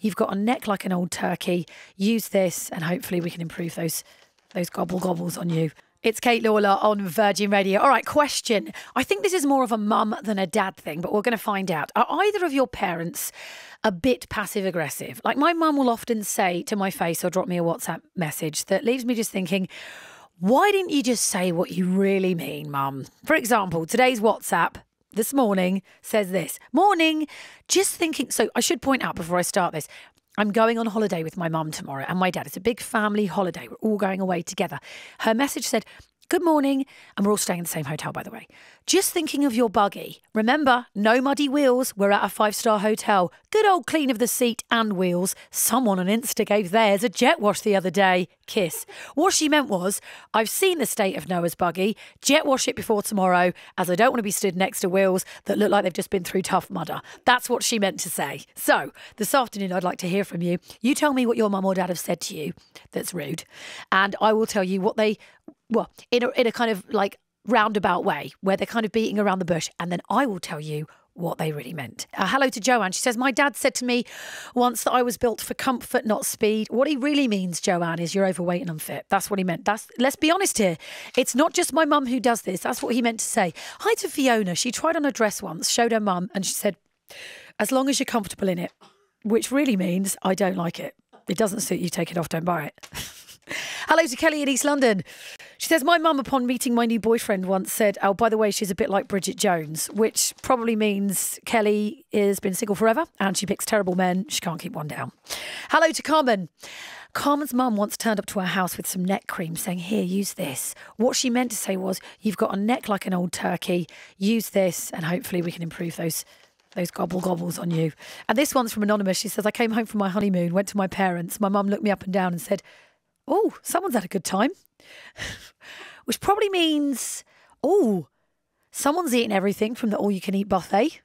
You've got a neck like an old turkey. Use this, and hopefully we can improve those those gobble gobbles on you. It's Kate Lawler on Virgin Radio. All right, question. I think this is more of a mum than a dad thing, but we're going to find out. Are either of your parents a bit passive aggressive? Like my mum will often say to my face or drop me a WhatsApp message that leaves me just thinking, why didn't you just say what you really mean, mum? For example, today's WhatsApp this morning says this Morning, just thinking. So I should point out before I start this, I'm going on holiday with my mum tomorrow and my dad. It's a big family holiday. We're all going away together. Her message said, Good morning. And we're all staying in the same hotel, by the way. Just thinking of your buggy. Remember, no muddy wheels. We're at a five star hotel. Good old clean of the seat and wheels. Someone on Insta gave theirs a jet wash the other day. Kiss. What she meant was, I've seen the state of Noah's buggy. Jet wash it before tomorrow, as I don't want to be stood next to wheels that look like they've just been through tough mudder. That's what she meant to say. So, this afternoon, I'd like to hear from you. You tell me what your mum or dad have said to you that's rude, and I will tell you what they well, in a, in a kind of like roundabout way where they're kind of beating around the bush. And then I will tell you what they really meant. Uh, hello to Joanne. She says, My dad said to me once that I was built for comfort, not speed. What he really means, Joanne, is you're overweight and unfit. That's what he meant. That's let's be honest here. It's not just my mum who does this. That's what he meant to say. Hi to Fiona. She tried on a dress once, showed her mum, and she said, As long as you're comfortable in it, which really means I don't like it. It doesn't suit you, take it off, don't buy it. Hello to Kelly in East London. She says, My mum, upon meeting my new boyfriend once, said, Oh, by the way, she's a bit like Bridget Jones, which probably means Kelly has been single forever and she picks terrible men. She can't keep one down. Hello to Carmen. Carmen's mum once turned up to our house with some neck cream saying, Here, use this. What she meant to say was, You've got a neck like an old turkey. Use this, and hopefully we can improve those those gobble gobbles on you. And this one's from Anonymous. She says, I came home from my honeymoon, went to my parents. My mum looked me up and down and said, Oh, someone's had a good time. Which probably means, oh, someone's eating everything from the all you can eat buffet.